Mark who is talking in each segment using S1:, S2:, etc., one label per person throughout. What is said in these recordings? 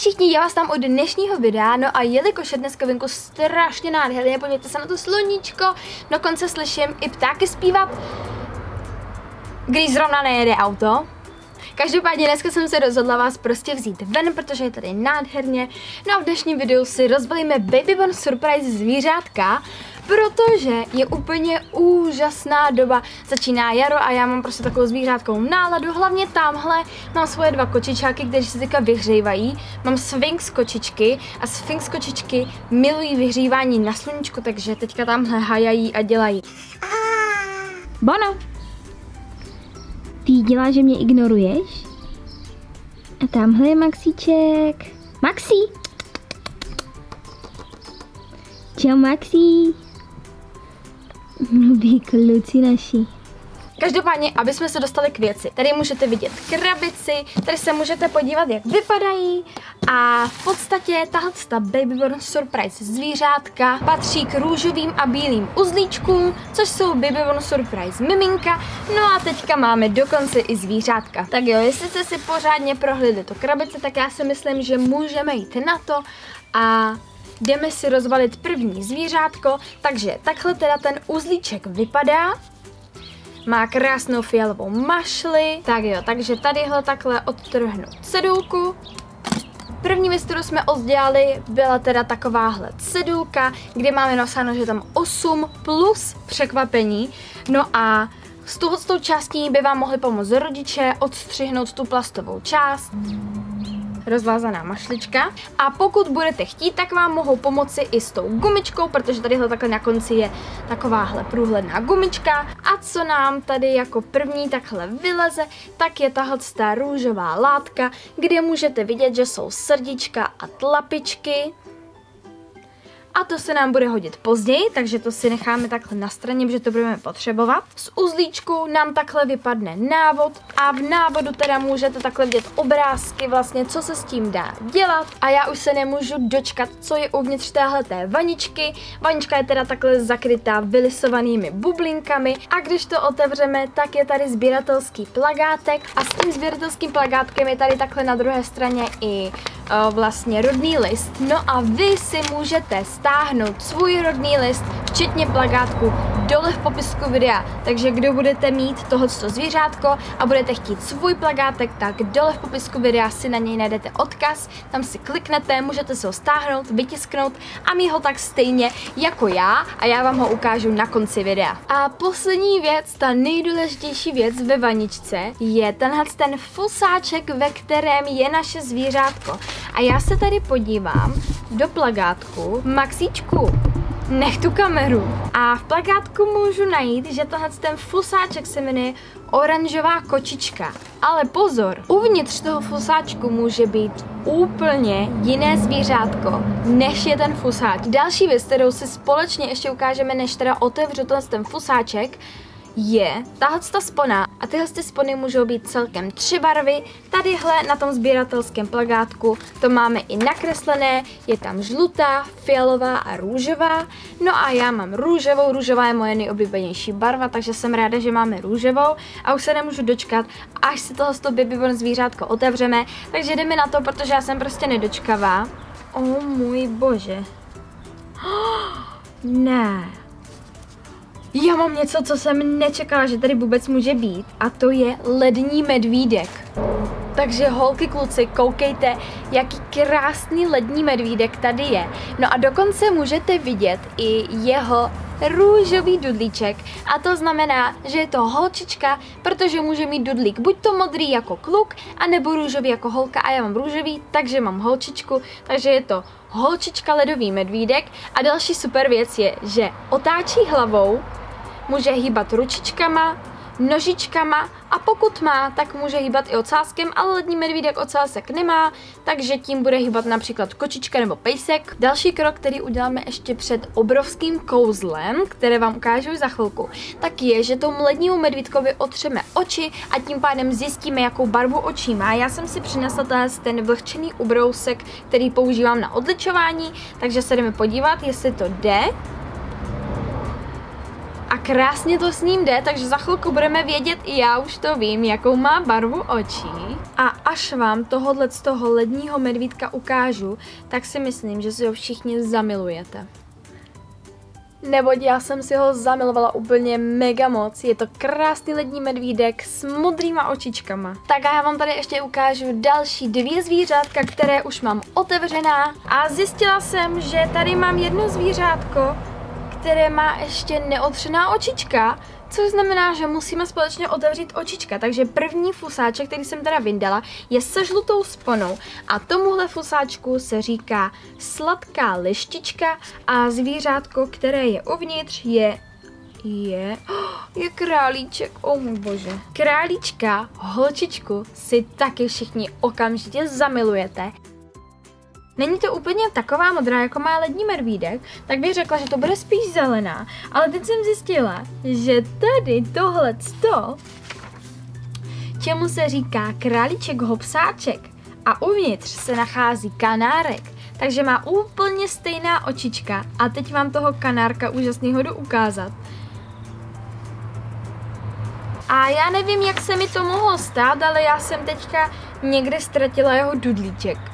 S1: všichni, já vás tam od dnešního videa, no a jelikož je dneska venku strašně nádherně, podívejte se na to sluníčko, dokonce slyším i ptáky zpívat, když zrovna nejede auto, Každopádně dneska jsem se rozhodla vás prostě vzít ven, protože je tady nádherně. No a v dnešním videu si rozbalíme Baby Born Surprise zvířátka, protože je úplně úžasná doba. Začíná jaro a já mám prostě takovou zvířátkovou náladu, hlavně tamhle mám svoje dva kočičáky, kteří se teďka vyhřívají. Mám Sphinx kočičky a Sphinx kočičky milují vyhřívání na sluníčku, takže teďka tamhle hajají a dělají. Bono! Ty dělá, že mě ignoruješ? A tamhle je Maxíček. Maxi! Čau Maxi! Mluví kluci naši. Každopádně, aby jsme se dostali k věci, tady můžete vidět krabici, tady se můžete podívat, jak vypadají a v podstatě tahle Babyborn Surprise zvířátka patří k růžovým a bílým uzlíčkům, což jsou Babyborn Surprise miminka, no a teďka máme dokonce i zvířátka. Tak jo, jestli jste si pořádně prohlídli tu krabici, tak já si myslím, že můžeme jít na to a jdeme si rozvalit první zvířátko, takže takhle teda ten uzlíček vypadá. Má krásnou fialovou mašli. Tak jo, takže tadyhle takhle odtrhnu cedulku. První věc, kterou jsme oddělali, byla teda takováhle cedulka, kde máme napsáno, že tam 8 plus překvapení. No a s touhle částí by vám mohli pomoct rodiče odstřihnout tu plastovou část rozvázaná mašlička. A pokud budete chtít, tak vám mohou pomoci i s tou gumičkou, protože tadyhle takhle na konci je takováhle průhledná gumička. A co nám tady jako první takhle vyleze, tak je tahle růžová látka, kde můžete vidět, že jsou srdíčka a tlapičky a to se nám bude hodit později, takže to si necháme takhle na straně, protože to budeme potřebovat. Z uzlíčku nám takhle vypadne návod a v návodu teda můžete takhle vidět obrázky vlastně, co se s tím dá dělat a já už se nemůžu dočkat, co je uvnitř téhleté vaničky. Vanička je teda takhle zakrytá vylisovanými bublinkami a když to otevřeme, tak je tady sběratelský plagátek a s tím sběratelským plagátkem je tady takhle na druhé straně i vlastně rodný list. No a vy si můžete stáhnout svůj rodný list, včetně plagátku, dole v popisku videa. Takže kdo budete mít tohoto zvířátko a budete chtít svůj plagátek, tak dole v popisku videa si na něj najdete odkaz, tam si kliknete, můžete se ho stáhnout, vytisknout a mít ho tak stejně jako já a já vám ho ukážu na konci videa. A poslední věc, ta nejdůležitější věc ve vaničce je tenhle ten fusáček, ve kterém je naše zvířátko. A já se tady podívám do plagátku. Maxíčku, nech tu kameru. A v plagátku můžu najít, že tohle ten fusáček se jmenuje oranžová kočička. Ale pozor, uvnitř toho fusáčku může být úplně jiné zvířátko, než je ten fusáč. Další věc, kterou si společně ještě ukážeme, než teda otevřu ten fusáček, je tahle ta spona a tyhle ty spony můžou být celkem tři barvy. Tadyhle na tom sběratelském plagátku to máme i nakreslené, je tam žlutá, fialová a růžová. No a já mám růžovou, růžová je moje nejoblíbenější barva, takže jsem ráda, že máme růžovou a už se nemůžu dočkat, až si tohle Baby zvířátko otevřeme. Takže jdeme na to, protože já jsem prostě nedočkavá. O oh, můj bože. ne. Já mám něco, co jsem nečekala, že tady vůbec může být a to je lední medvídek. Takže holky, kluci, koukejte, jaký krásný lední medvídek tady je. No a dokonce můžete vidět i jeho růžový dudlíček a to znamená, že je to holčička, protože může mít dudlík buď to modrý jako kluk, anebo růžový jako holka a já mám růžový, takže mám holčičku, takže je to holčička ledový medvídek a další super věc je, že otáčí hlavou může hýbat ručičkama, nožičkama a pokud má, tak může hýbat i ocáskem, ale lední medvídek ocásek nemá, takže tím bude hýbat například kočička nebo pejsek. Další krok, který uděláme ještě před obrovským kouzlem, které vám ukážu za chvilku, tak je, že tomu lednímu medvídkovi otřeme oči a tím pádem zjistíme, jakou barvu očí má. Já jsem si přinesla ten vlhčený ubrousek, který používám na odličování, takže se jdeme podívat, jestli to jde. A krásně to s ním jde, takže za chvilku budeme vědět, i já už to vím, jakou má barvu očí. A až vám tohohle z toho ledního medvídka ukážu, tak si myslím, že si ho všichni zamilujete. Neboť já jsem si ho zamilovala úplně mega moc. Je to krásný lední medvídek s modrýma očičkama. Tak a já vám tady ještě ukážu další dvě zvířátka, které už mám otevřená. A zjistila jsem, že tady mám jedno zvířátko, které má ještě neotřená očička, což znamená, že musíme společně otevřít očička. Takže první fusáček, který jsem teda vyndala, je se žlutou sponou a tomuhle fusáčku se říká sladká lištička a zvířátko, které je uvnitř, je je, je králíček, o oh můj bože. Králíčka, holčičku si taky všichni okamžitě zamilujete. Není to úplně taková modrá, jako má lední medvídek, tak bych řekla, že to bude spíš zelená. Ale teď jsem zjistila, že tady tohle to, čemu se říká králíček hopsáček a uvnitř se nachází kanárek, takže má úplně stejná očička a teď vám toho kanárka úžasného jdu ukázat. A já nevím, jak se mi to mohlo stát, ale já jsem teďka někde ztratila jeho dudlíček.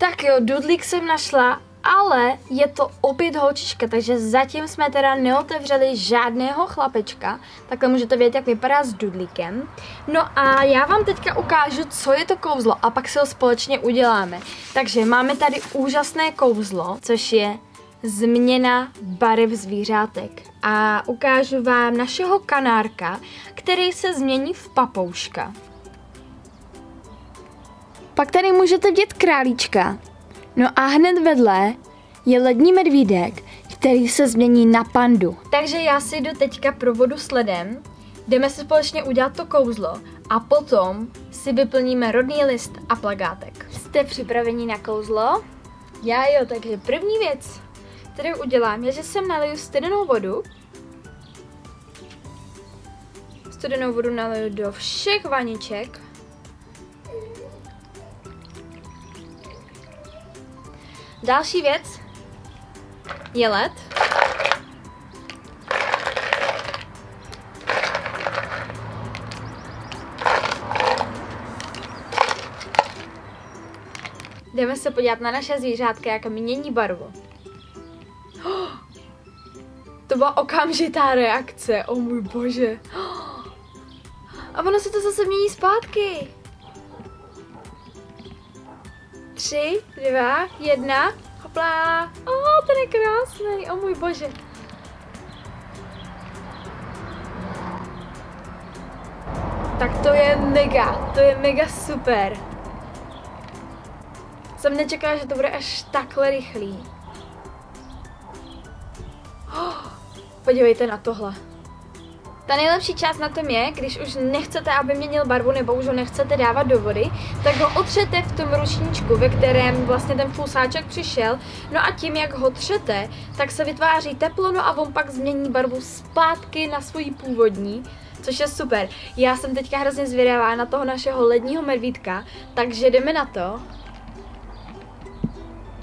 S1: Tak jo, dudlík jsem našla, ale je to opět holčička, takže zatím jsme teda neotevřeli žádného chlapečka, takhle můžete vědět, jak vypadá s dudlíkem. No a já vám teďka ukážu, co je to kouzlo a pak si ho společně uděláme. Takže máme tady úžasné kouzlo, což je změna barev zvířátek. A ukážu vám našeho kanárka, který se změní v papouška. Pak tady můžete vidět králíčka. No a hned vedle je lední medvídek, který se změní na pandu. Takže já si jdu teďka pro vodu sledem, jdeme si společně udělat to kouzlo a potom si vyplníme rodný list a plagátek. Jste připraveni na kouzlo? Já jo, takže první věc, kterou udělám, je, že sem naliju studenou vodu. Studenou vodu naliju do všech vaniček. Další věc je led. Jdeme se podívat na naše zvířátka, jak mění barvu. To byla okamžitá reakce, o můj bože. A ono se to zase mění zpátky. Tři, dva, jedna, hopla. O, oh, ten je krásný, o můj bože. Tak to je mega, to je mega super. Jsem nečekala, že to bude až takhle rychlý. Oh, podívejte na tohle. Ta nejlepší část na tom je, když už nechcete, aby měnil barvu, nebo už ho nechcete dávat do vody, tak ho otřete v tom ručníčku, ve kterém vlastně ten fusáček přišel. No a tím, jak ho třete, tak se vytváří teplo, no a on pak změní barvu zpátky na svoji původní což je super. Já jsem teďka hrozně zvědavá na toho našeho ledního medvídka, takže jdeme na to.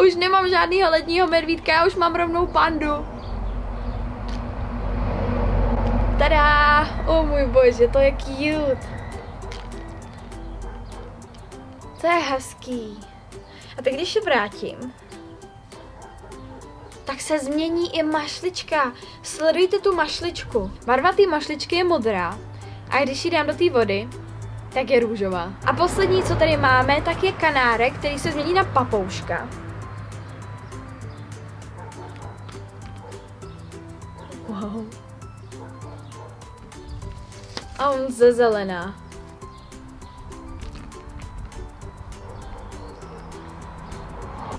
S1: Už nemám žádného ledního medvídka, já už mám rovnou pandu. Tada! Oh, můj bože, to je cute. To je hezký. A teď když je vrátím, tak se změní i mašlička. Sledujte tu mašličku. Barva té mašličky je modrá a když ji dám do té vody, tak je růžová. A poslední, co tady máme, tak je kanárek, který se změní na papouška. Wow. A on ze zelená.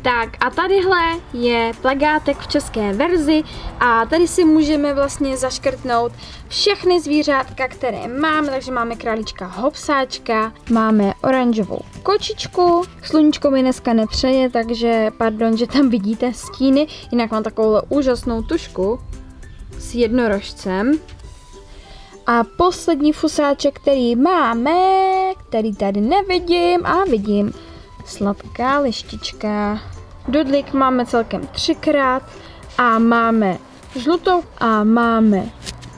S1: Tak a tadyhle je plagátek v české verzi a tady si můžeme vlastně zaškrtnout všechny zvířátka, které máme, takže máme králíčka hopsáčka, máme oranžovou kočičku, sluníčko mi dneska nepřeje, takže pardon, že tam vidíte stíny, jinak mám takovou úžasnou tušku s jednorožcem, a poslední fusáček, který máme, který tady nevidím a vidím, sladká lištička. Dudlík máme celkem třikrát a máme žlutou a máme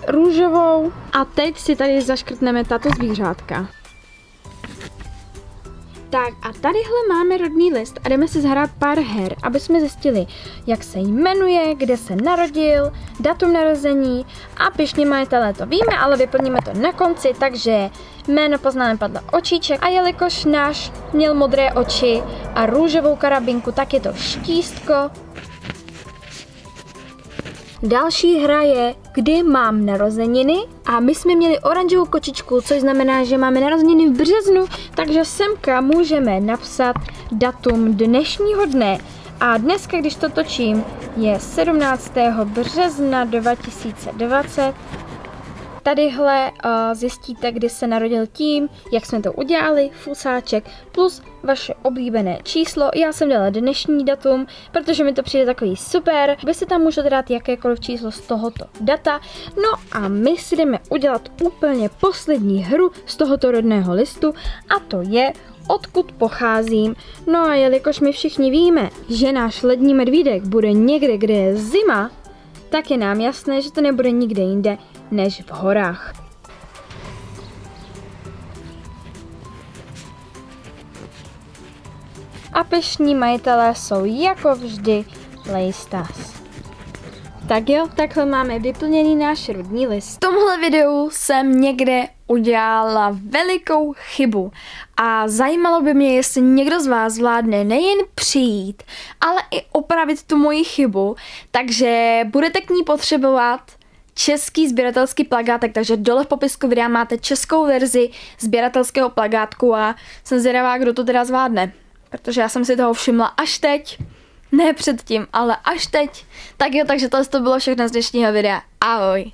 S1: růžovou. A teď si tady zaškrtneme tato zvířátka. Tak a tadyhle máme rodný list a jdeme si zahrát pár her, aby jsme zjistili, jak se jmenuje, kde se narodil, datum narození a pišní majitelé to víme, ale vyplníme to na konci, takže jméno poznáme padla očíček a jelikož náš měl modré oči a růžovou karabinku, tak je to štístko, Další hra je, kdy mám narozeniny a my jsme měli oranžovou kočičku, což znamená, že máme narozeniny v březnu, takže semka můžeme napsat datum dnešního dne. A dneska, když to točím, je 17. března 2020 Tadyhle uh, zjistíte, kdy se narodil tím, jak jsme to udělali, fusáček, plus vaše oblíbené číslo. Já jsem dala dnešní datum, protože mi to přijde takový super. Vy si tam můžete dát jakékoliv číslo z tohoto data. No a my si jdeme udělat úplně poslední hru z tohoto rodného listu a to je odkud pocházím. No a jelikož my všichni víme, že náš lední medvídek bude někde, kde je zima, tak je nám jasné, že to nebude nikde jinde než v horách. A pešní majitelé jsou jako vždy Leistas. Tak jo, takhle máme vyplněný náš rodní list. V tomhle videu jsem někde udělala velikou chybu a zajímalo by mě, jestli někdo z vás zvládne nejen přijít, ale i opravit tu moji chybu, takže budete k ní potřebovat český sběratelský plagátek, takže dole v popisku videa máte českou verzi sběratelského plagátku a jsem zvědavá, kdo to teda zvládne, protože já jsem si toho všimla až teď, ne předtím, ale až teď. Tak jo, takže to bylo všechno z dnešního videa. Ahoj!